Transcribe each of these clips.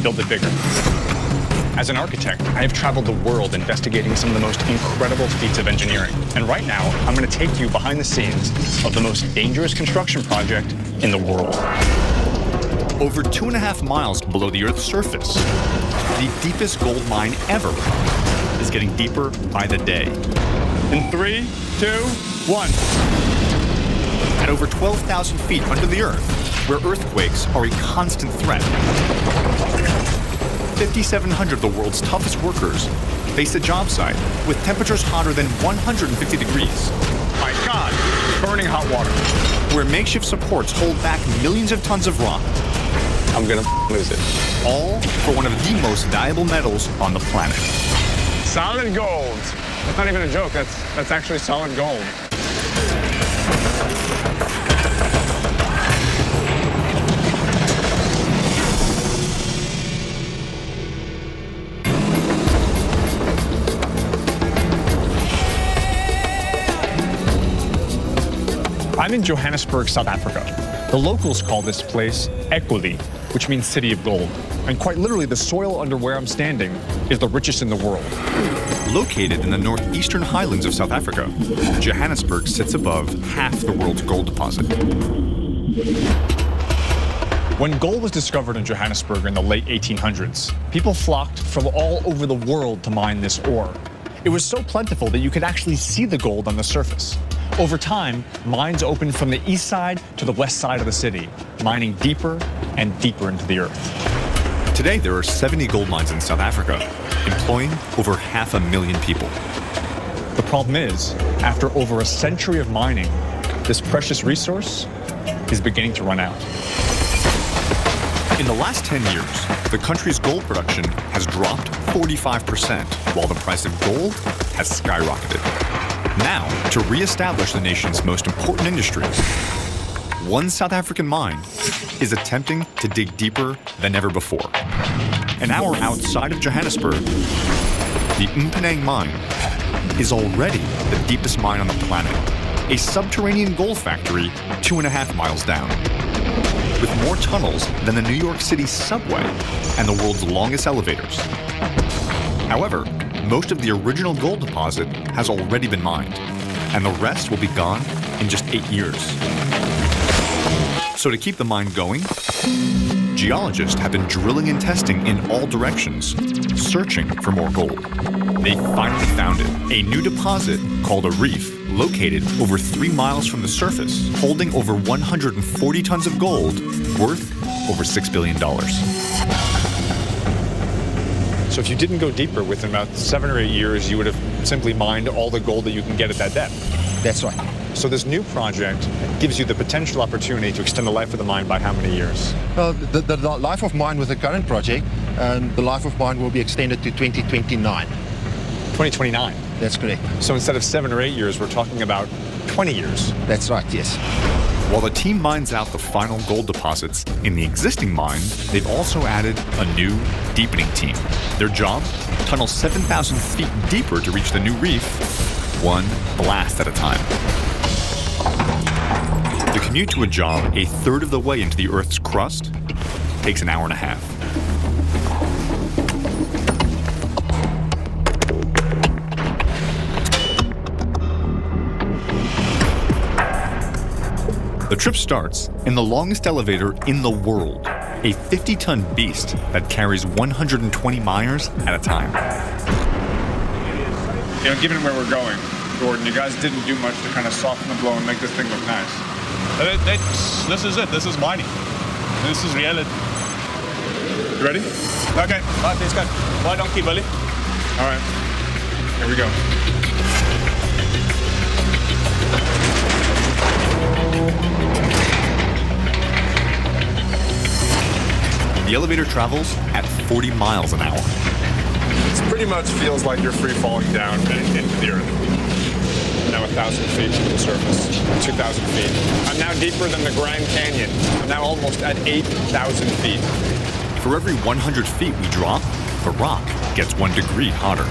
just build it bigger. As an architect, I have traveled the world investigating some of the most incredible feats of engineering. And right now, I'm going to take you behind the scenes of the most dangerous construction project in the world. Over two and a half miles below the Earth's surface, the deepest gold mine ever is getting deeper by the day. In three, two, one. At over 12,000 feet under the Earth, where earthquakes are a constant threat, 5,700 of the world's toughest workers face a job site with temperatures hotter than 150 degrees. My God, burning hot water. Where makeshift supports hold back millions of tons of rock. I'm gonna lose it. All for one of the most valuable metals on the planet. Solid gold. That's not even a joke. That's that's actually solid gold. I'm in Johannesburg, South Africa. The locals call this place Egoli, which means city of gold. And quite literally, the soil under where I'm standing is the richest in the world. Located in the northeastern highlands of South Africa, Johannesburg sits above half the world's gold deposit. When gold was discovered in Johannesburg in the late 1800s, people flocked from all over the world to mine this ore. It was so plentiful that you could actually see the gold on the surface. Over time, mines opened from the east side to the west side of the city, mining deeper and deeper into the earth. Today, there are 70 gold mines in South Africa, employing over half a million people. The problem is, after over a century of mining, this precious resource is beginning to run out. In the last 10 years, the country's gold production has dropped 45%, while the price of gold has skyrocketed. Now, to re-establish the nation's most important industry, one South African mine is attempting to dig deeper than ever before. An hour outside of Johannesburg, the Mponeng mine is already the deepest mine on the planet, a subterranean gold factory two and a half miles down. With more tunnels than the New York City subway and the world's longest elevators. However, most of the original gold deposit has already been mined, and the rest will be gone in just eight years. So to keep the mine going, geologists have been drilling and testing in all directions, searching for more gold. They finally found it, a new deposit called a reef, located over three miles from the surface, holding over 140 tons of gold, worth over $6 billion. So if you didn't go deeper within about seven or eight years, you would have simply mined all the gold that you can get at that depth. That's right. So this new project gives you the potential opportunity to extend the life of the mine by how many years? Well, the, the life of mine with the current project, um, the life of mine will be extended to 2029. 2029? That's correct. So instead of seven or eight years, we're talking about 20 years. That's right, yes. While the team mines out the final gold deposits in the existing mine, they've also added a new deepening team. Their job? Tunnel 7,000 feet deeper to reach the new reef, one blast at a time. The commute to a job a third of the way into the Earth's crust takes an hour and a half. Trip starts in the longest elevator in the world, a 50 ton beast that carries 120 miners at a time. You know, given where we're going, Gordon, you guys didn't do much to kind of soften the blow and make this thing look nice. Uh, this is it. This is mining. This is reality. You ready? Okay. All right, let's go. Why don't keep Billy? All right. Here we go. The elevator travels at 40 miles an hour. It pretty much feels like you're free falling down into the earth. Now 1,000 feet to the surface, 2,000 feet. I'm now deeper than the Grand Canyon. I'm now almost at 8,000 feet. For every 100 feet we drop, the rock gets one degree hotter.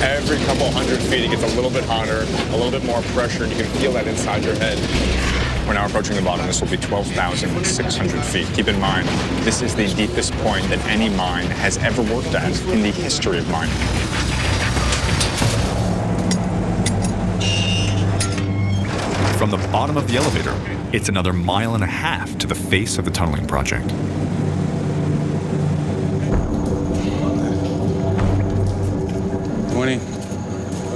Every couple hundred feet, it gets a little bit hotter, a little bit more pressure, and you can feel that inside your head. We're now approaching the bottom. This will be 12,600 feet. Keep in mind, this is the deepest point that any mine has ever worked at in the history of mining. From the bottom of the elevator, it's another mile and a half to the face of the tunneling project. Morning.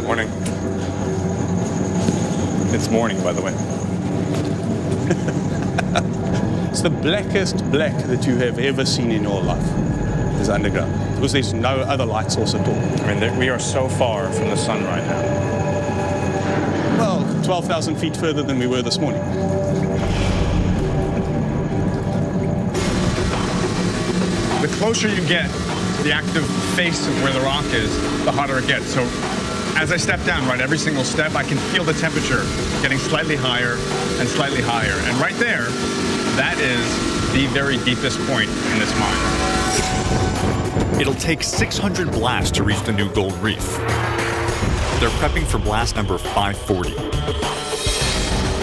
Morning. It's morning, by the way. It's the blackest black that you have ever seen in your life. Is underground because there's no other light source at all. I mean, we are so far from the sun right now. Well, 12,000 feet further than we were this morning. The closer you get to the active face of where the rock is, the hotter it gets. So as I step down, right, every single step, I can feel the temperature getting slightly higher and slightly higher. And right there, that is the very deepest point in this mine. It'll take 600 blasts to reach the new gold reef. They're prepping for blast number 540.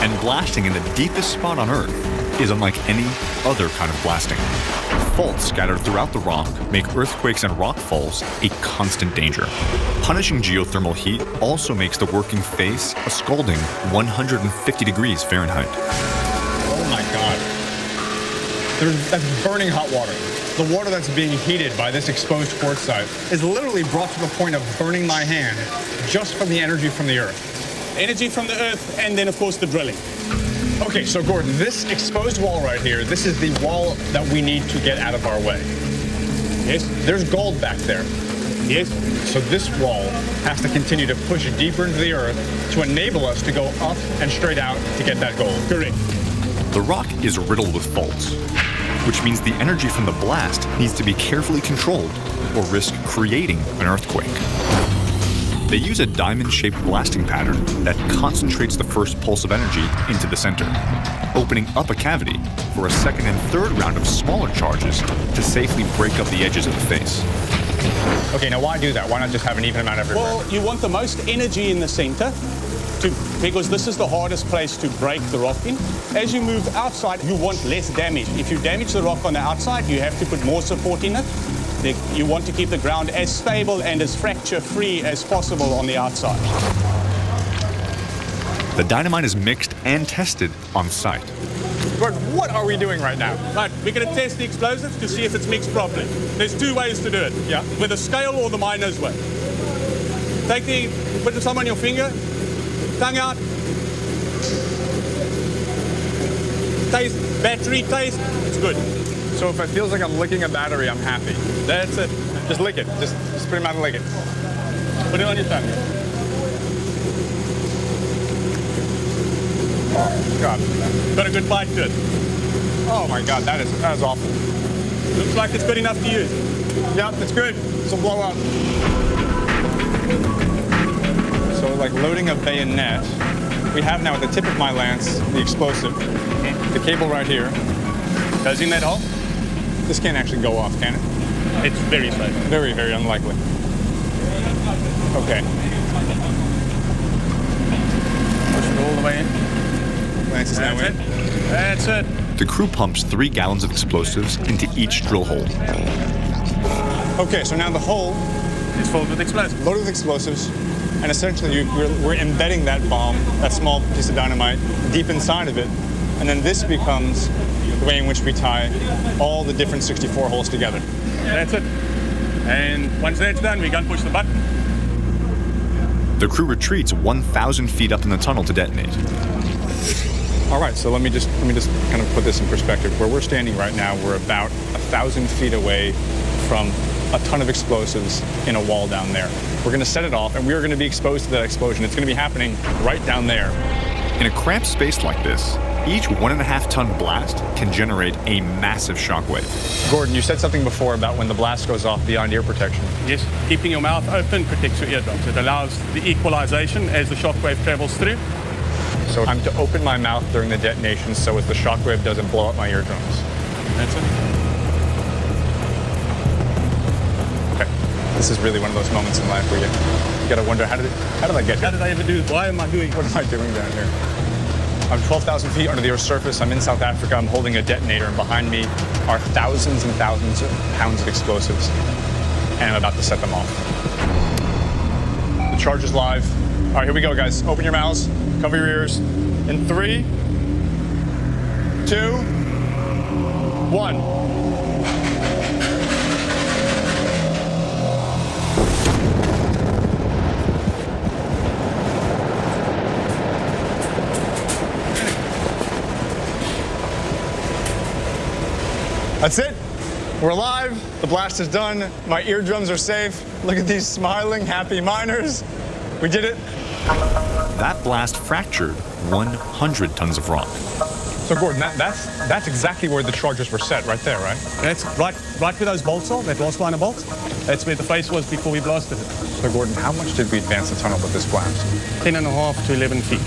And blasting in the deepest spot on Earth is unlike any other kind of blasting. Faults scattered throughout the rock make earthquakes and rock falls a constant danger. Punishing geothermal heat also makes the working face a scalding 150 degrees Fahrenheit. Oh my God. There's, that's burning hot water. The water that's being heated by this exposed quartzite is literally brought to the point of burning my hand just from the energy from the earth. Energy from the earth, and then of course the drilling. Okay, so Gordon, this exposed wall right here, this is the wall that we need to get out of our way. Yes. There's gold back there. Yes. So this wall has to continue to push deeper into the earth to enable us to go up and straight out to get that gold. Correct. The rock is riddled with faults, which means the energy from the blast needs to be carefully controlled or risk creating an earthquake. They use a diamond shaped blasting pattern that concentrates the first pulse of energy into the center, opening up a cavity for a second and third round of smaller charges to safely break up the edges of the face. Okay, now why do that? Why not just have an even amount everywhere? Well, you want the most energy in the center to, because this is the hardest place to break the rock in. As you move outside, you want less damage. If you damage the rock on the outside, you have to put more support in it. The- You want to keep the ground as stable and as fracture free as possible on the outside. The dynamite is mixed and tested on site. What are we doing right now? Right, we're going to test the explosives to see if it's mixed properly. There's two ways to do it. Yeah. With a scale or the miner's way. Take the, put some on your finger, tongue out. Taste, battery taste, it's good. So if it feels like I'm licking a battery, I'm happy. That's it. Just lick it. Just, just out and lick it. Put it on your tongue. Oh, God. Got a good bite to it. Oh, my God. That is, that is awful. Looks like it's good enough to use. Yep, it's good. This will blow up. So, like loading a bayonet, we have now at the tip of my lance the explosive, the cable right here. In that hole. This can't actually go off, can it? It's very safe. Very, very unlikely. Okay. Push it all the way in. Lance is now That's it. That's it. The crew pumps three gallons of explosives into each drill hole. Okay, so now the hole is filled with explosives. loaded with explosives, and essentially you- we're, we're embedding that bomb, that small piece of dynamite, deep inside of it, and then this becomes the way in which we tie all the different 64 holes together. That's it. And once that's done, we can push the button. The crew retreats 1,000 feet up in the tunnel to detonate. All right, so let me just let me just kind of put this in perspective. Where we're standing right now, we're about a thousand feet away from a ton of explosives in a wall down there. We're going to set it off, and we are going to be exposed to that explosion. It's going to be happening right down there. In a cramped space like this, each one and a half ton blast can generate a massive shockwave. Gordon, you said something before about when the blast goes off beyond ear protection. Yes, keeping your mouth open protects your eardrums. It allows the equalization as the shockwave travels through. So I'm to open my mouth during the detonation so as the shockwave doesn't blow up my eardrums. That's it. Okay. This is really one of those moments in life where you, you gotta wonder how did it, how did I get here? How did I ever do? Why am I doing? What am I doing down here? I'm 12,000 feet under the Earth's surface. I'm in South Africa. I'm holding a detonator, and behind me are thousands and thousands of pounds of explosives. And I'm about to set them off. The charge is live. All right, here we go, guys. Open your mouths, cover your ears. In three, two, one. That's it. We're alive. The blast is done. My eardrums are safe. Look at these smiling, happy miners. We did it. That blast fractured 100 tons of rock. So Gordon, that, that's that's exactly where the charges were set, right there, right? That's right, right where those bolts are, that last line of bolts. That's where the face was before we blasted it. So Gordon, how much did we advance the tunnel with this blast? 10 and a half to 11 feet.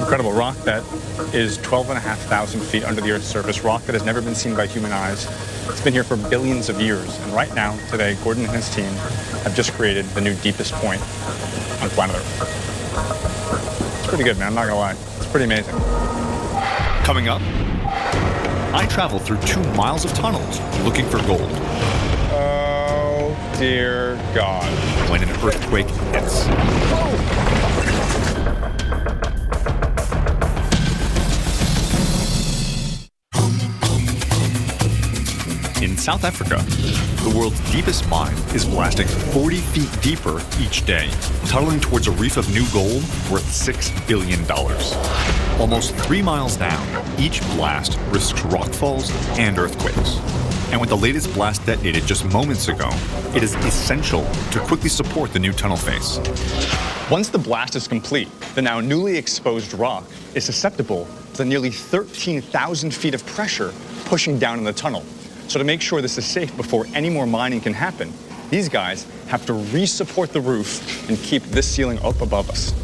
Incredible rock that is 12,500 feet under the Earth's surface, rock that has never been seen by human eyes. It's been here for billions of years, and right now, today, Gordon and his team have just created the new deepest point on planet Earth. It's pretty good, man. I'm not gonna lie. It's pretty amazing. Coming up, I travel through two miles of tunnels looking for gold Oh dear God. when an earthquake hits. In South Africa, the world's deepest mine is blasting 40 feet deeper each day, tunneling towards a reef of new gold worth $6 billion. Almost three miles down, each blast risks rockfalls and earthquakes. And with the latest blast detonated just moments ago, it is essential to quickly support the new tunnel face. Once the blast is complete, the now newly exposed rock is susceptible to nearly 13,000 feet of pressure pushing down in the tunnel. So to make sure this is safe before any more mining can happen, these guys have to re-support the roof and keep this ceiling up above us.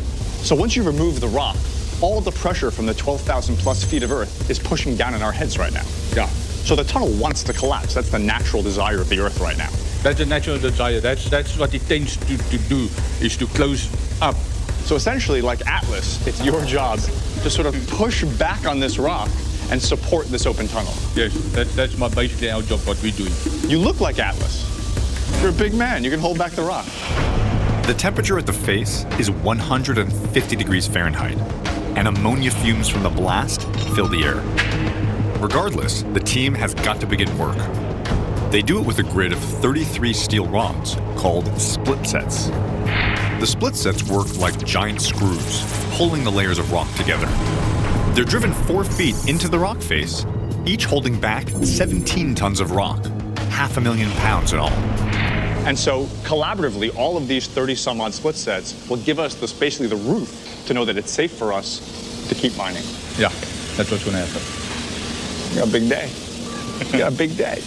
So once you remove the rock, all the pressure from the 12,000 plus feet of earth is pushing down in our heads right now. Yeah. So the tunnel wants to collapse. That's the natural desire of the earth right now. That's a natural desire. That's, that's what it tends to, to do, is to close up. So essentially, like Atlas, it's your job to sort of push back on this rock and support this open tunnel. Yes, that, that's my, basically our job, what we're doing. You look like Atlas. You're a big man. You can hold back the rock. The temperature at the face is 150 degrees Fahrenheit, and ammonia fumes from the blast fill the air. Regardless, the team has got to begin work. They do it with a grid of 33 steel rods called split sets. The split sets work like giant screws, pulling the layers of rock together. They're driven four feet into the rock face, each holding back 17 tons of rock, half a million pounds in all. And so, collaboratively, all of these 30 some odd split sets will give us this, basically the roof to know that it's safe for us to keep mining. Yeah, that's what's going to happen. You got a big day. You got a big day.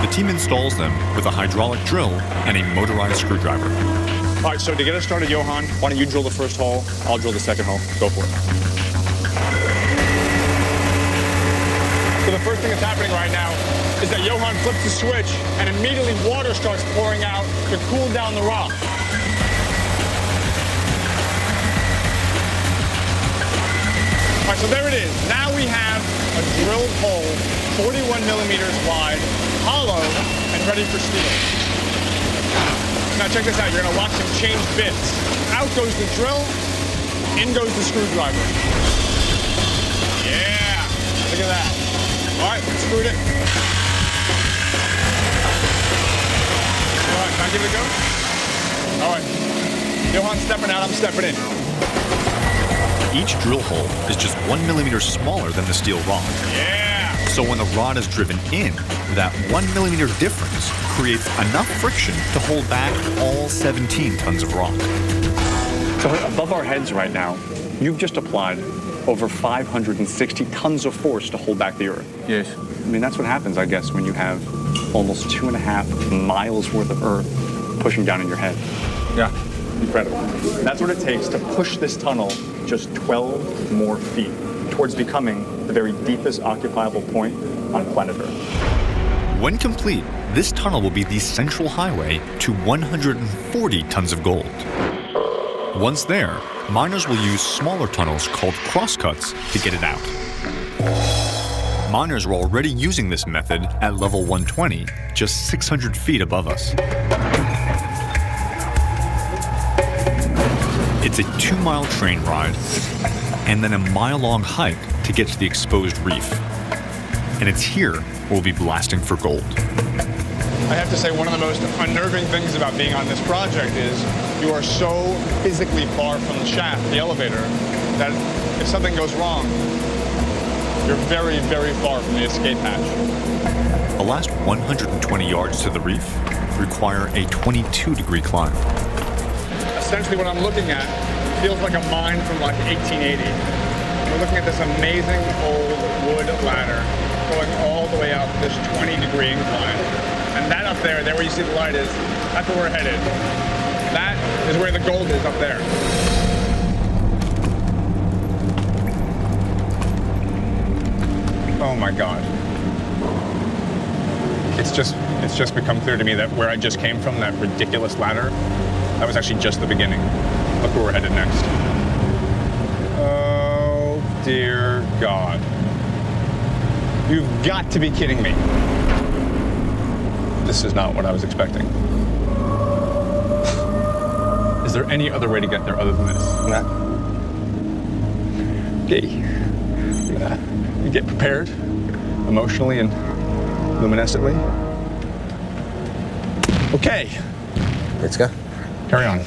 The team installs them with a hydraulic drill and a motorized screwdriver. All right, so to get us started, Johan, why don't you drill the first hole? I'll drill the second hole. Go for it. So the first thing that's happening right now is that Johan flips the switch and immediately water starts pouring out to cool down the rock. All right, so there it is. Now we have a drilled hole, 41 millimeters wide, hollow, and ready for steel. Now check this out. You're gonna watch him change bits. Out goes the drill, in goes the screwdriver. Yeah, look at that. All right, screwed it. All right, can I give it a go? All right. Johan's stepping out, I'm stepping in. Each drill hole is just one millimeter smaller than the steel rod. Yeah. So when the rod is driven in, that one millimeter difference creates enough friction to hold back all 17 tons of rock. So above our heads right now, you've just applied over 560 tons of force to hold back the earth. Yes. I mean, that's what happens, I guess, when you have almost two and a half miles worth of earth pushing down in your head. Yeah. Incredible. That's what it takes to push this tunnel just 12 more feet towards becoming the very deepest occupiable point on planet Earth. When complete, this tunnel will be the central highway to 140 tons of gold. Once there, miners will use smaller tunnels called crosscuts to get it out. Miners were already using this method at level 120, just 600 feet above us. It's a two mile train ride and then a mile long hike to get to the exposed reef. And it's here we'll be blasting for gold. I have to say, one of the most unnerving things about being on this project is you are so physically far from the shaft, the elevator, that if something goes wrong, you're very, very far from the escape hatch. The last 120 yards to the reef require a 22 degree climb. Essentially, what I'm looking at feels like a mine from like 1880. We're looking at this amazing old wood ladder going all the way up this 20 degree incline. And that up there, there where you see the light is, that's where we're headed. That is where the gold is up there. Oh my God. It's just, it's just become clear to me that where I just came from, that ridiculous ladder, that was actually just the beginning. Look where we're headed next. Oh dear God. You've got to be kidding me. This is not what I was expecting. Is there any other way to get there other than this? Nah. Okay. You get prepared emotionally and luminescently. Okay, Let's go. carry on.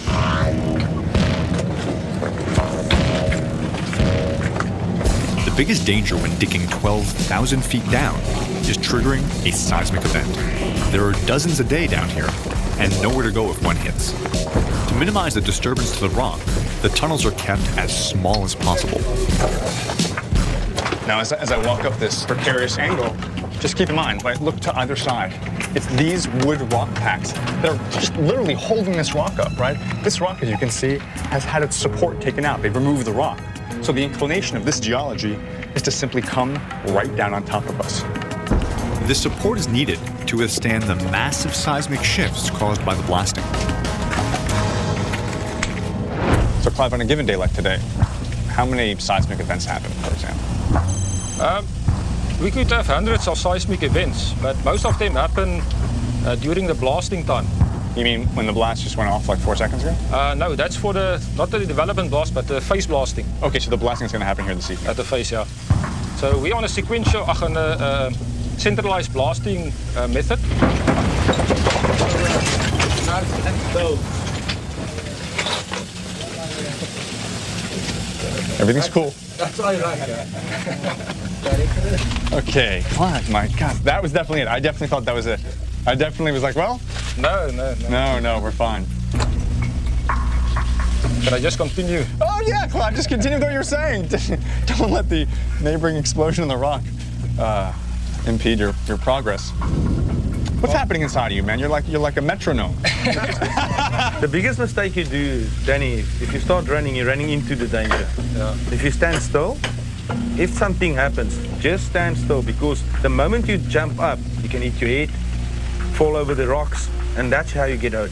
Biggest danger when digging 12,000 feet down is triggering a seismic event. There are dozens a day down here, and nowhere to go if one hits. To minimize the disturbance to the rock, the tunnels are kept as small as possible. Now, as, as I walk up this precarious angle, just keep in mind, I look to either side, it's these wood rock packs that are just literally holding this rock up, right? This rock, as you can see, has had its support taken out. They've removed the rock. So the inclination of this geology is to simply come right down on top of us. This support is needed to withstand the massive seismic shifts caused by the blasting. So, Clive, on a given day like today, how many seismic events happen, for example? We could have hundreds of seismic events, but most of them happen uh, during the blasting time. You mean when the blast just went off like four seconds ago? Uh, no, that's for the not the development blast, but the phase blasting Okay, so the blasting is going to happen here this evening. at the phase, yeah. So we're on a sequential, ach, on a uh, centralized blasting uh, method. Everything's cool. That's all you like. okay, Clive, my God, that was definitely it. I definitely thought that was it. I definitely was like, well, No, no, no. no, no, we're fine. Can I just continue? Oh yeah, Clive, just continue with what you're saying. Don't let the neighboring explosion in the rock uh, impede your, your progress. What's happening inside of you, man? You're like you're like a metronome. The biggest mistake you do, Danny, is if you start running, you're running into the danger. If you stand still, if something happens, just stand still because the moment you jump up, you can hit your head, fall over the rocks, and that's how you get out.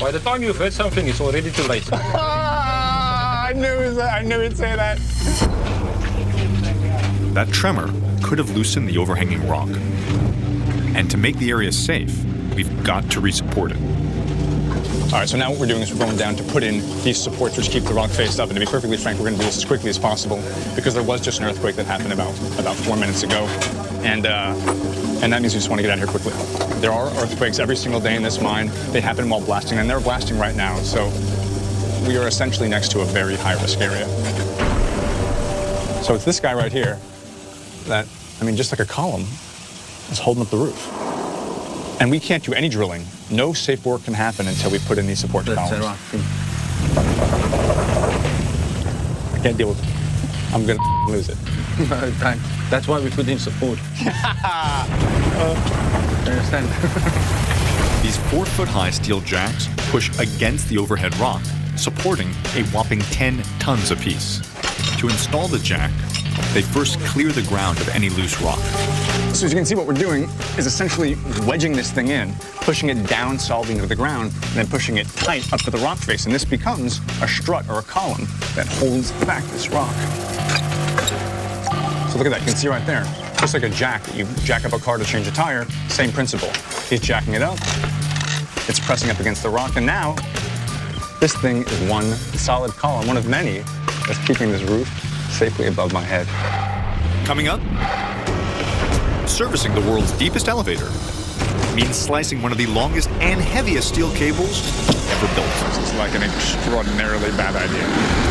By the time you've heard something, it's already too late. Ah, I knew it was, I knew he'd say that. That tremor could have loosened the overhanging rock. And to make the area safe, we've got to resupport it. All right, so now what we're doing is we're going down to put in these supports which keep the rock faced up. And to be perfectly frank, we're going to do this as quickly as possible because there was just an earthquake that happened about about four minutes ago, and uh, and that means we just want to get out of here quickly. There are earthquakes every single day in this mine. They happen while blasting, and they're blasting right now. So we are essentially next to a very high risk area. So it's this guy right here that, I mean, just like a column, is holding up the roof. And we can't do any drilling. No safe work can happen until we put in these support columns. I can't deal with it. I'm gonna lose it. That's why we put in support. Uh, understand? These four foot high steel jacks push against the overhead rock, supporting a whopping 10 tons apiece. To install the jack, they first clear the ground of any loose rock. So as you can see, what we're doing is essentially wedging this thing in, pushing it down solidly into the ground, and then pushing it tight up to the rock face. And this becomes a strut or a column that holds back this rock. So look at that, you can see right there. Just like a jack that you jack up a car to change a tire, same principle. He's jacking it up, it's pressing up against the rock, and now this thing is one solid column, one of many, that's keeping this roof safely above my head. Coming up, servicing the world's deepest elevator means slicing one of the longest and heaviest steel cables ever built. This is like an extraordinarily bad idea.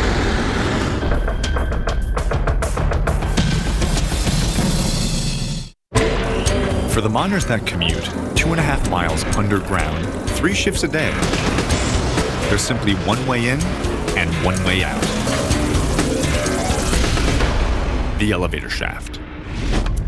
The miners that commute two and a half miles underground, three shifts a day, there's simply one way in and one way out. The elevator shaft.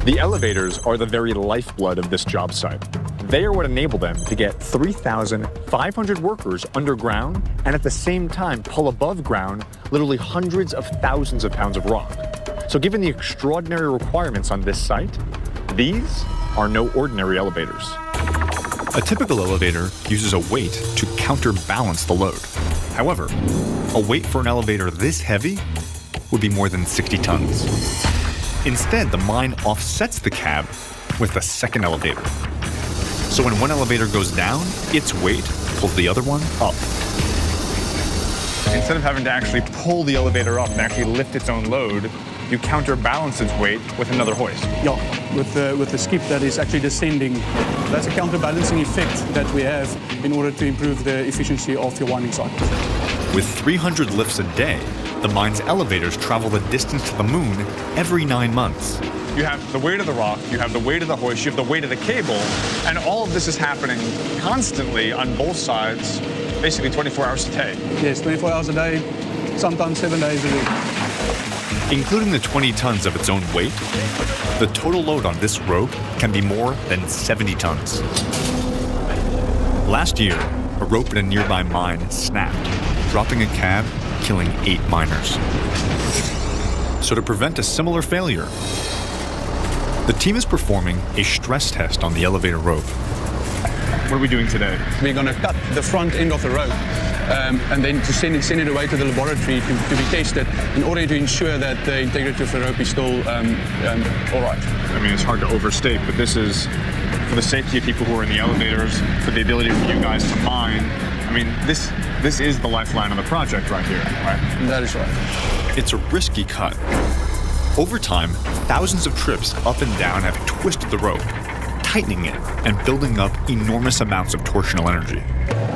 The elevators are the very lifeblood of this job site. They are what enable them to get 3,500 workers underground and at the same time pull above ground literally hundreds of thousands of pounds of rock. So, given the extraordinary requirements on this site, these are no ordinary elevators. A typical elevator uses a weight to counterbalance the load. However, a weight for an elevator this heavy would be more than 60 tons. Instead, the mine offsets the cab with a second elevator. So when one elevator goes down, its weight pulls the other one up. Instead of having to actually pull the elevator up and actually lift its own load, you counterbalance its weight with another hoist. Yeah, with the, with the skip that is actually descending. That's a counterbalancing effect that we have in order to improve the efficiency of your winding cycles. With 300 lifts a day, the mine's elevators travel the distance to the moon every nine months. You have the weight of the rock, you have the weight of the hoist, you have the weight of the cable, and all of this is happening constantly on both sides, basically 24 hours a day. Yes, 24 hours a day, sometimes seven days a week. Including the 20 tons of its own weight, the total load on this rope can be more than 70 tons. Last year, a rope in a nearby mine snapped, dropping a cab, killing eight miners. So, to prevent a similar failure, the team is performing a stress test on the elevator rope. What are we doing today? We're going to cut the front end of the rope um, and then to send it, send it away to the laboratory to, to be tested in order to ensure that the integrity of the rope is still um, um, all right. I mean, it's hard to overstate, but this is for the safety of people who are in the elevators, for the ability for you guys to mine. I mean, this this is the lifeline of the project right here, right? That is right. It's a risky cut. Over time, thousands of trips up and down have twisted the rope, tightening it and building up enormous amounts of torsional energy.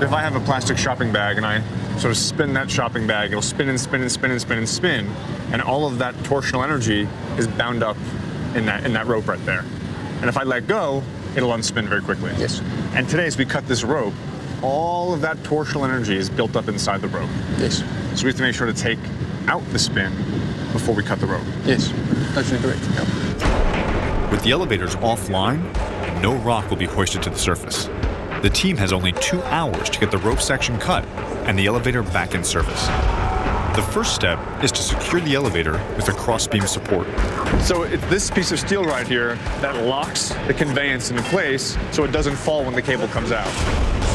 If I have a plastic shopping bag and I sort of spin that shopping bag, it'll spin and spin and spin and spin and spin, and all of that torsional energy is bound up in that in that rope right there. And if I let go, it'll unspin very quickly. Yes. And today, as we cut this rope, all of that torsional energy is built up inside the rope. Yes. So we have to make sure to take out the spin before we cut the rope. Yes. Actually correct. Yeah. With the elevators offline, no rock will be hoisted to the surface. The team has only two hours to get the rope section cut and the elevator back in service. The first step is to secure the elevator with a crossbeam support. So it's this piece of steel right here that locks the conveyance into place so it doesn't fall when the cable comes out.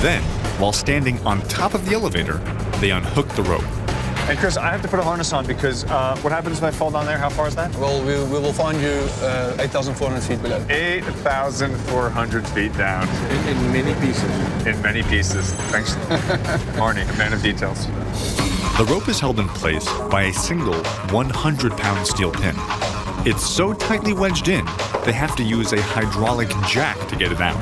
Then, while standing on top of the elevator, they unhook the rope. And Chris, I have to put a harness on because uh, what happens if I fall down there? How far is that? Well, we, we will find you uh, 8,400 feet below. 8,400 feet down In, in many pieces. in many pieces. Thanks, Marnie, a man of details. The rope is held in place by a single 100 pound steel pin. It's so tightly wedged in, they have to use a hydraulic jack to get it out.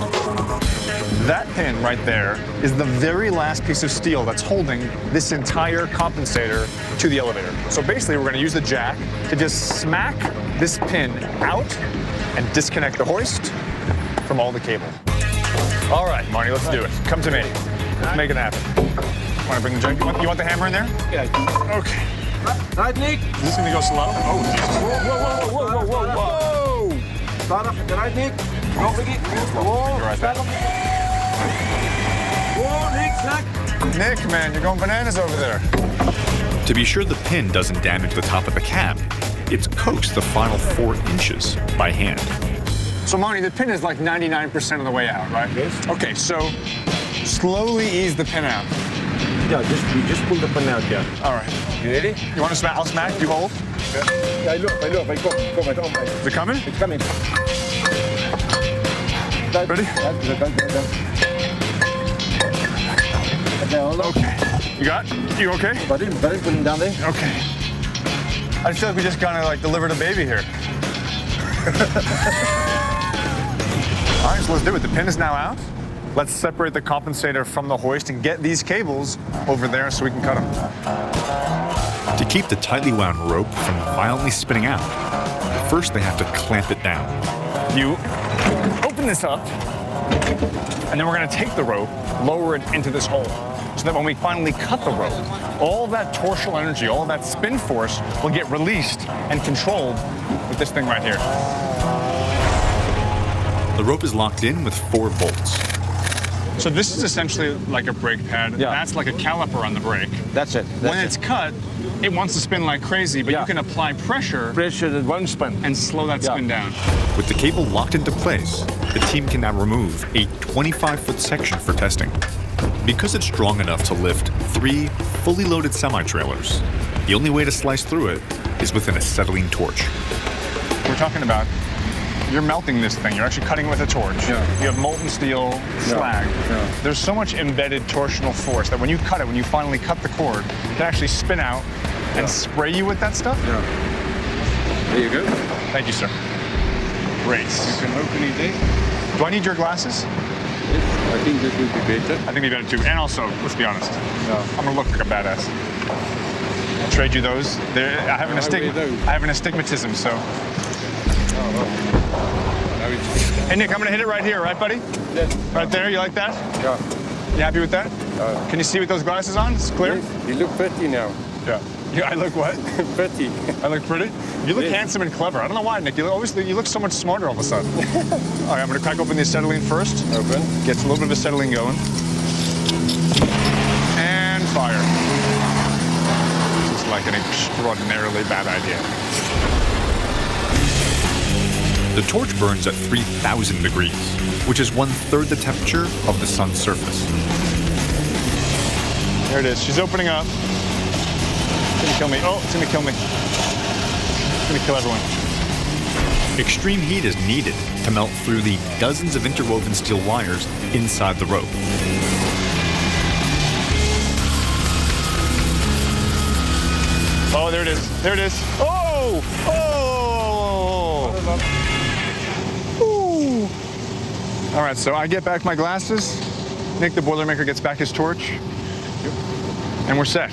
That pin right there is the very last piece of steel that's holding this entire compensator to the elevator. So basically, we're going to use the jack to just smack this pin out and disconnect the hoist from all the cable. All right, Marnie, let's do it. Come to me. Let's make it happen. Want to bring the jack? You want, you want the hammer in there? Yeah. Okay. Right, Nick. Is this going to go slow? Oh, Jesus. Whoa, whoa, whoa, whoa, whoa, whoa. Stadig, er. eruit, Nick. Nog een keer. Whoa, Right back. stadig. Whoa, Nick, snack. Nick, man, you're going bananas over there. To be sure the pin doesn't damage the top of the cab, it's coaxed the final four inches by hand. So, Monty, the pin is like 99% of the way out, right? Yes. Okay, so slowly ease the pin out. Yeah, just you just pull the pin out, yeah. All right. You ready? You want to smack? I'll smack. You hold. Yeah, I look, I look, I come, come, I come, it coming? It's coming. Ready? Okay, hold on. Okay. You got? You okay? It, got it, put him down there. Okay. I feel like we just kind of like delivered a baby here. All right, so let's do it. The pin is now out. Let's separate the compensator from the hoist and get these cables over there so we can cut them. To keep the tightly wound rope from violently spinning out, first they have to clamp it down. You open this up, and then we're gonna take the rope, lower it into this hole, so that when we finally cut the rope, all that torsional energy, all that spin force will get released and controlled with this thing right here. The rope is locked in with four bolts. So this is essentially like a brake pad. Yeah. That's like a caliper on the brake. That's it. when That's it's it. cut, it wants to spin like crazy, but Yeah. you can apply pressure Pressure, it won't spin. and slow that Yeah. spin down. With the cable locked into place, the team can now remove a 25 foot section for testing. Because it's strong enough to lift three fully loaded semi trailers, the only way to slice through it is with an acetylene torch. We're talking about you're melting this thing. You're actually cutting it with a torch. Yeah. You have molten steel slag. Yeah. There's so much embedded torsional force that when you cut it, when you finally cut the cord, it can actually spin out and spray you with that stuff. Yeah. There you go. Thank you, sir. Great. You can open it there. Do I need your glasses? Yes, I think this will be better. I think we better too. And also, let's be honest, Yeah. I'm gonna look like a badass. I'll trade you those. They're, I have an I astigma- I have an astigmatism, so. Hey Nick, I'm gonna hit it right here, right, buddy? yes. Right there. You like that? Yeah. You happy with that? Uh, Can you see with those glasses on? It's clear. You look pretty now. Yeah. Yeah. I look what? pretty. I look pretty. You look Yes. handsome and clever. I don't know why, Nick. You look, always you look so much smarter all of a sudden. all right, I'm gonna crack open the acetylene first. Open. Gets a little bit of acetylene going. And fire. This is like an extraordinarily bad idea. The torch burns at 3,000 degrees, which is one third the temperature of the sun's surface. There it is. She's opening up. It's gonna kill me. Oh, it's gonna kill me. It's gonna kill everyone. Extreme heat is needed to melt through the dozens of interwoven steel wires inside the rope. Oh, there it is. There it is. Oh! Oh! Ooh. All right, so I get back my glasses. Nick, the Boilermaker, gets back his torch. And we're set.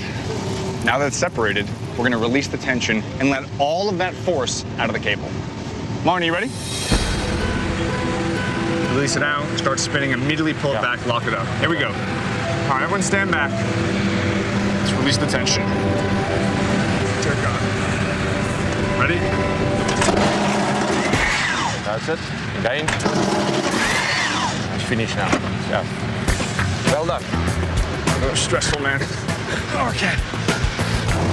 Now that it's separated, we're gonna release the tension and let all of that force out of the cable. Martin, you ready? Release it out, start spinning, immediately pull it back, lock it up. Here we go. All right, everyone stand back. Let's release the tension. Dear God. Ready? That's it. Again. It's finished now. Yeah. Well done. Oh, stressful, man. Okay.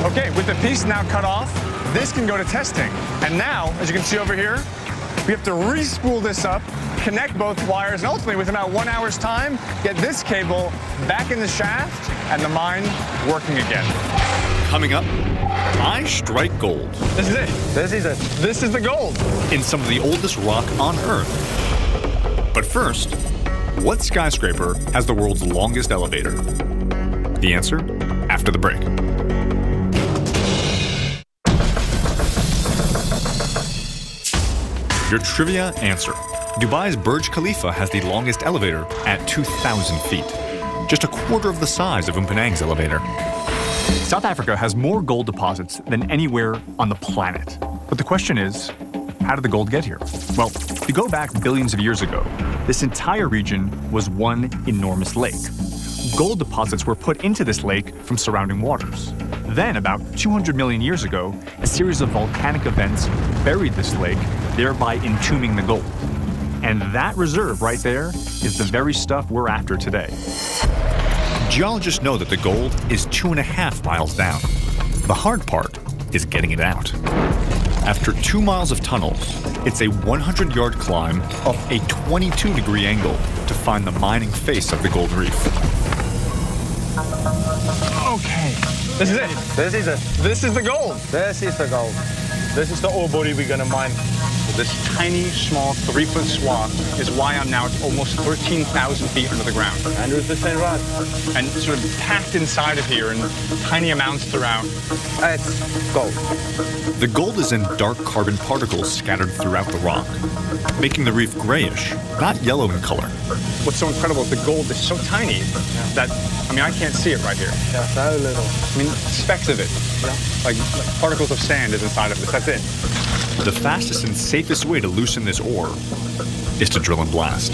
Okay, with the piece now cut off, this can go to testing. And now, as you can see over here, we have to re-spool this up, connect both wires, and ultimately, within about one hour's time, get this cable back in the shaft and the mine working again. Coming up, I strike gold This is it. This is it. This is the gold. in some of the oldest rock on Earth. But first, what skyscraper has the world's longest elevator? The answer after the break. Your trivia answer. Dubai's Burj Khalifa has the longest elevator at 2,000 feet, just a quarter of the size of Mponeng's elevator. South Africa has more gold deposits than anywhere on the planet. But the question is, how did the gold get here? Well, if you go back billions of years ago, this entire region was one enormous lake. Gold deposits were put into this lake from surrounding waters. Then, about 200 million years ago, a series of volcanic events buried this lake, thereby entombing the gold. And that reserve right there is the very stuff we're after today. Geologists know that the gold is two and a half miles down. The hard part is getting it out. After two miles of tunnels, it's a 100 yard climb up a 22 degree angle to find the mining face of the gold reef. Okay. This is it. This is it. This is the gold. This is the gold. This is the ore body we're gonna mine. This tiny, small, three foot swath is why I'm now at almost 13,000 feet under the ground. 100% right. And sort of packed inside of here in tiny amounts throughout. It's gold. The gold is in dark carbon particles scattered throughout the rock, making the reef grayish, not yellow in color. What's so incredible is the gold is so tiny that, I mean, I can't see it right here. Yeah, so little. I mean, specks of it, like, like particles of sand is inside of this. That's it. The fastest and safest way to loosen this ore is to drill and blast.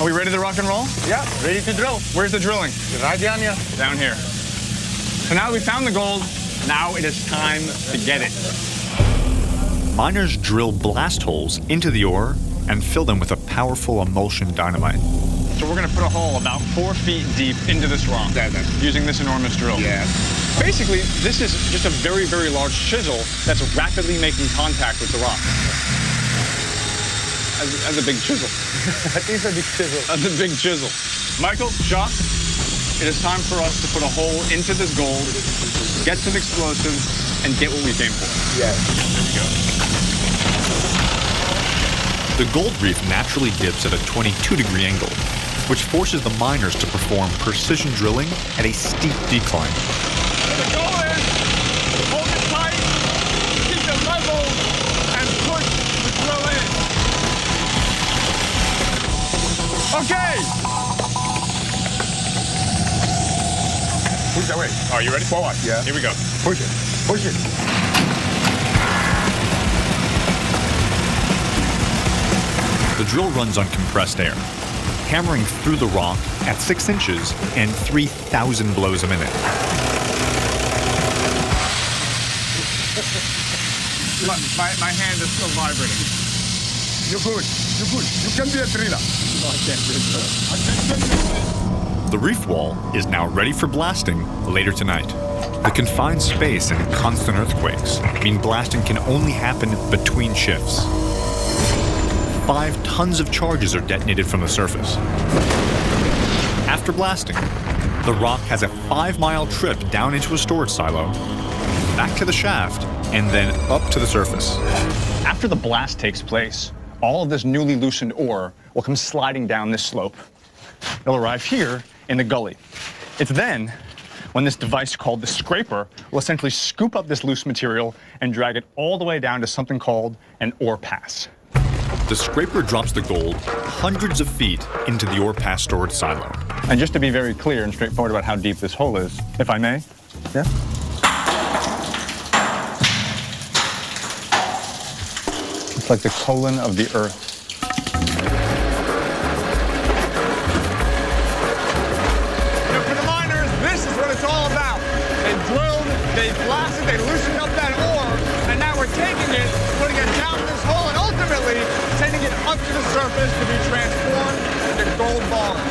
Are we ready to rock and roll? Yeah, ready to drill. Where's the drilling? Right down here. Down here. So now we found the gold. Now it is time to get it. Miners drill blast holes into the ore and fill them with a powerful emulsion dynamite. So we're gonna put a hole about four feet deep into this rock using this enormous drill. Yeah. Basically, this is just a very, very large chisel that's rapidly making contact with the rock. That's, that's a big chisel. That is a big chisel. That's a big chisel. Michael, Jock, it is time for us to put a hole into this gold, get some explosives, and get what we came for. Yeah. There we go. The gold reef naturally dips at a 22 degree angle, which forces the miners to perform precision drilling at a steep decline. The goal is hold it tight, keep it level, and push the drill in. Okay. Push that way. Are you ready? Forward. Yeah. Here we go. Push it. Push it. The drill runs on compressed air, hammering through the rock at 6 inches and 3,000 blows a minute. My, my, my hand is still vibrating. You're good. You're good. You can be a driller. The reef wall is now ready for blasting later tonight. The confined space and constant earthquakes mean blasting can only happen between shifts. Five tons of charges are detonated from the surface. After blasting, the rock has a five mile trip down into a storage silo, back to the shaft, and then up to the surface. After the blast takes place, all of this newly loosened ore will come sliding down this slope. It'll arrive here in the gully. It's then when this device called the scraper will essentially scoop up this loose material and drag it all the way down to something called an ore pass. The scraper drops the gold hundreds of feet into the ore pass storage silo. And just to be very clear and straightforward about how deep this hole is, if I may. Yeah. It's like the colon of the earth. for the miners, this is what it's all about. They drilled, they blasted, they loosened up that ore, and now we're taking it, putting it down this hole, and ultimately sending it up to the surface to be transformed into gold bars.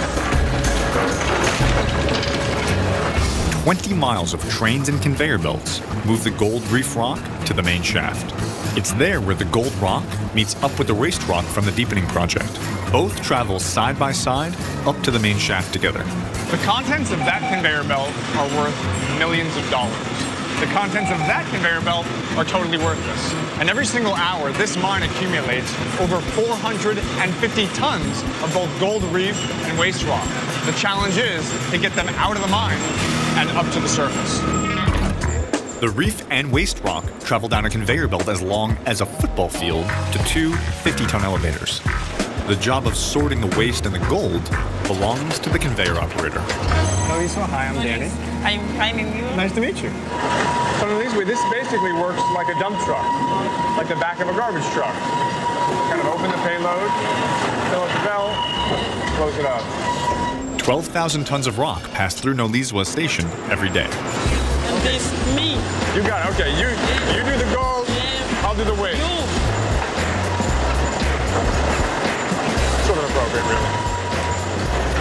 20 miles of trains and conveyor belts move the gold reef rock to the main shaft. It's there where the gold rock meets up with the waste rock from the deepening project. Both travel side by side up to the main shaft together. The contents of that conveyor belt are worth millions of dollars. The contents of that conveyor belt are totally worthless. And every single hour, this mine accumulates over 450 tons of both gold reef and waste rock. The challenge is to get them out of the mine and up to the surface. The reef and waste rock travel down a conveyor belt as long as a football field to two 50 ton elevators. The job of sorting the waste and the gold belongs to the conveyor operator. Hello, Isma. Hi, I'm Danny. I'm finding you. Nice to meet you. So this, this basically works like a dump truck, like the back of a garbage truck. Kind of open the payload, fill up the belt, close it up. 12,000 tons of rock pass through Nolizwa station every day. And This me. You got it. Okay, you you do the gold, Yeah. I'll do the waste. You. Sort of appropriate, really.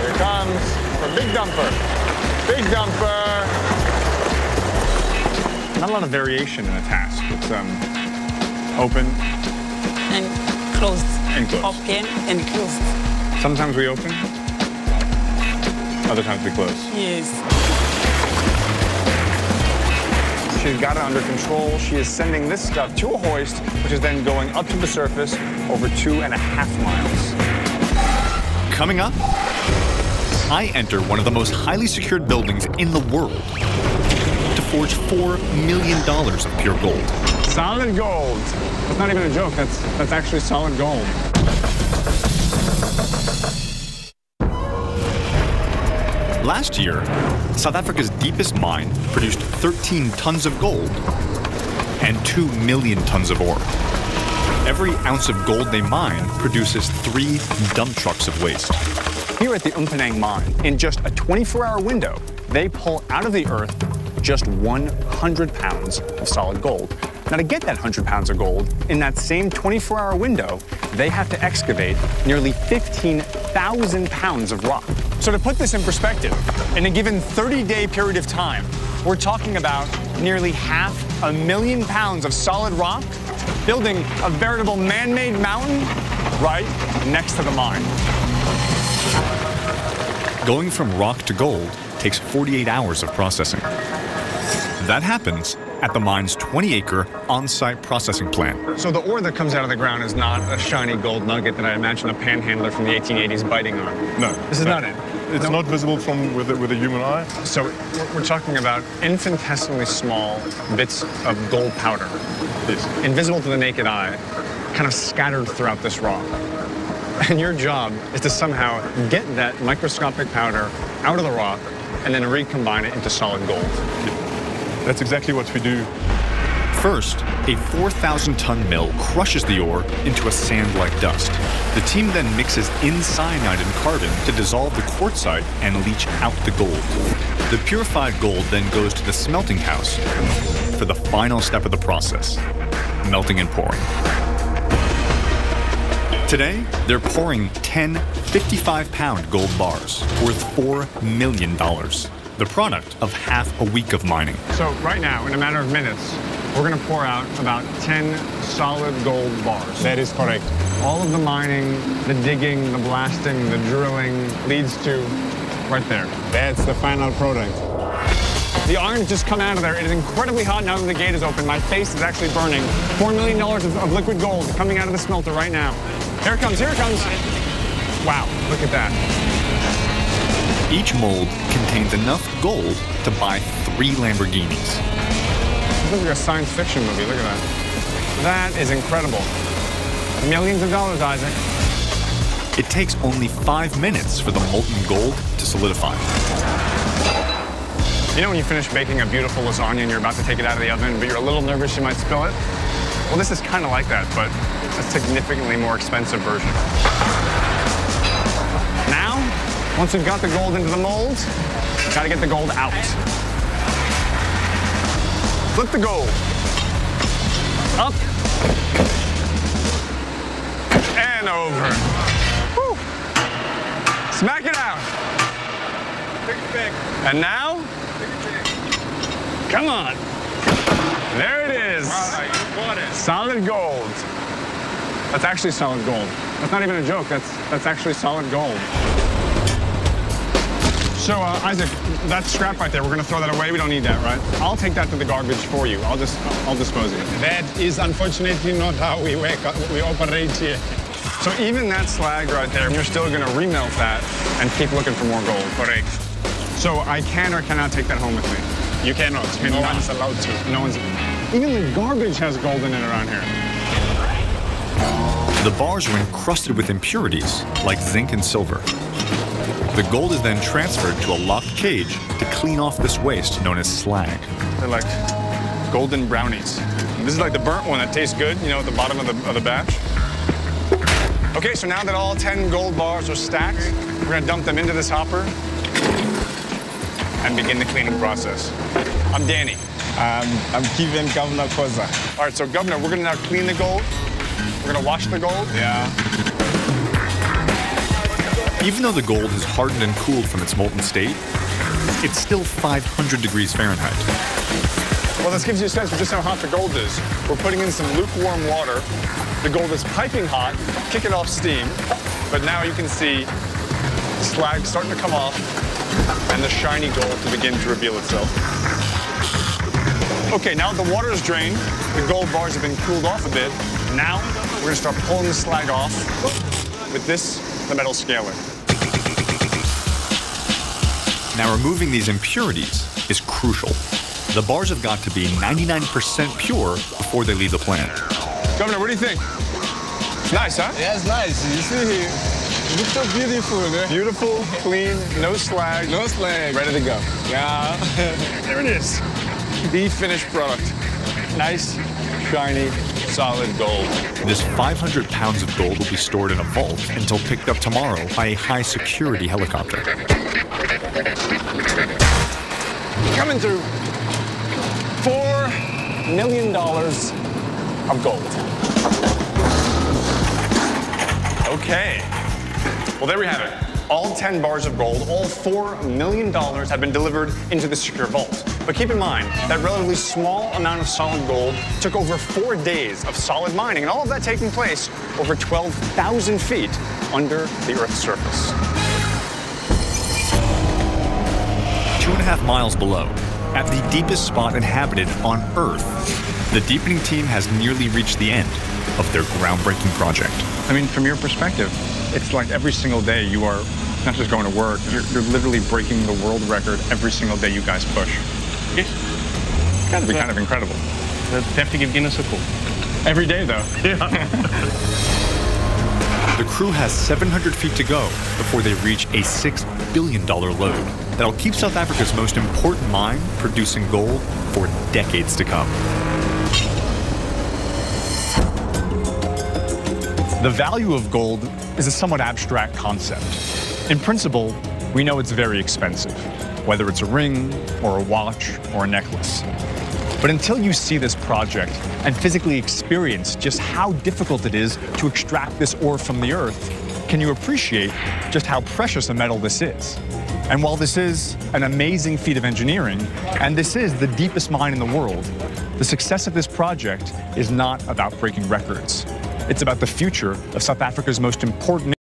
Here it comes the big dumper. Big dumper. Not a lot of variation in a task. It's um, Open and closed. and close. Open and closed. Sometimes we open, other times we close. Yes. She's got it under control. She is sending this stuff to a hoist, which is then going up to the surface over two and a half miles. Coming up, I enter one of the most highly secured buildings in the world to forge $4 million of pure gold. Solid gold. That's not even a joke. That's that's actually solid gold. Last year, South Africa's deepest mine produced 13 tons of gold and 2 million tons of ore. Every ounce of gold they mine produces three dump trucks of waste. Here at the Mponeng mine, in just a 24-hour window, they pull out of the earth just 100 pounds of solid gold. Now, to get that 100 pounds of gold, in that same 24-hour window, they have to excavate nearly 15,000 pounds of rock. So to put this in perspective, in a given 30-day period of time, we're talking about nearly half a million pounds of solid rock building a veritable man-made mountain right next to the mine. Going from rock to gold takes 48 hours of processing. That happens at the mine's 20 acre on site processing plant. So the ore that comes out of the ground is not a shiny gold nugget that I imagine a panhandler from the 1880s biting on. No. This is not it. It's No. not visible from with a, with a human eye. So we're- we're talking about infinitesimally small bits of gold powder, Yes. invisible to the naked eye, kind of scattered throughout this rock. And your job is to somehow get that microscopic powder out of the rock and then recombine it into solid gold. That's exactly what we do. First, a 4,000 ton mill crushes the ore into a sand like dust. The team then mixes in cyanide and carbon to dissolve the quartzite and leach out the gold. The purified gold then goes to the smelting house for the final step of the process melting and pouring. Today, they're pouring 10 55 pound gold bars worth $4 million, the product of half a week of mining. So right now, in a matter of minutes, we're going to pour out about 10 solid gold bars. That is correct. All of the mining, the digging, the blasting, the drilling leads to right there. That's the final product. The iron has just come out of there. It is incredibly hot now that the gate is open. My face is actually burning. $4 million of, of liquid gold coming out of the smelter right now. Here it comes, here it comes. Wow, look at that. Each mold contains enough gold to buy three Lamborghinis. This looks like a science fiction movie. Look at that. That is incredible. Millions of dollars, Isaac. It takes only five minutes for the molten gold to solidify. You know when you finish baking a beautiful lasagna and you're about to take it out of the oven, but you're a little nervous you might spill it? Well, this is kind of like that, but a significantly more expensive version. Now, once we've got the gold into the mold, gotta get the gold out. Flip the gold. Up. And over. Whew. Smack it out. And now, come on. There it is. Solid gold. That's actually solid gold. That's not even a joke. That's that's actually solid gold. So uh, Isaac, that scrap right there, we're gonna throw that away. We don't need that, right? I'll take that to the garbage for you. I'll just I'll dispose of it. That is unfortunately not how we work, we operate here. So even that slag right there, you're still gonna remelt that and keep looking for more gold. Correct. So I can or cannot take that home with me. You cannot. No Cannot. one's allowed to. No one's. Even the garbage has gold in it around here. The bars are encrusted with impurities like zinc and silver. The gold is then transferred to a locked cage to clean off this waste known as slag. They're like golden brownies. This is like the burnt one that tastes good, you know, at the bottom of the, of the batch. Okay, so now that all 10 gold bars are stacked, we're gonna dump them into this hopper and begin the cleaning process. I'm Danny. Um, I'm Kevin Governor Koza. All right, so Governor, we're gonna now clean the gold. We're gonna wash the gold. Yeah. Even though the gold has hardened and cooled from its molten state, it's still 500 degrees Fahrenheit. Well, this gives you a sense of just how hot the gold is. We're putting in some lukewarm water. The gold is piping hot, kicking off steam, but now you can see the slag starting to come off and the shiny gold to begin to reveal itself. Okay, now the water is drained, the gold bars have been cooled off a bit. Now we're gonna start pulling the slag off with this, the metal scaler. Now, removing these impurities is crucial. The bars have got to be 99% pure before they leave the plant. Governor, what do you think? Nice, huh? Yeah, it's nice. You see here, it looks so beautiful. Eh? Beautiful, clean, no slag. No slag. Ready to go. Yeah. there it is. The finished product. Nice, shiny, solid gold. This 500 pounds of gold will be stored in a vault until picked up tomorrow by a high security helicopter. Coming through. Four million dollars of gold. Okay. Well, there we have it. All 10 bars of gold, all $4 million have been delivered into the secure vault. But keep in mind, that relatively small amount of solid gold took over four days of solid mining, and all of that taking place over 12,000 feet under the Earth's surface. Two and a half miles below, at the deepest spot inhabited on Earth, the deepening team has nearly reached the end of their groundbreaking project. I mean, from your perspective, it's like every single day you are not just going to work, you're, you're literally breaking the world record every single day you guys push. Yes. Gotta be kind of incredible. They have to give Guinness a call. Every day, though. The crew has 700 feet to go before they reach a $6 billion lode that'll keep South Africa's most important mine producing gold for decades to come. The value of gold is a somewhat abstract concept. In principle, we know it's very expensive, whether it's a ring or a watch or a necklace. But until you see this project and physically experience just how difficult it is to extract this ore from the earth, can you appreciate just how precious a metal this is? And while this is an amazing feat of engineering, and this is the deepest mine in the world, the success of this project is not about breaking records. It's about the future of South Africa's most important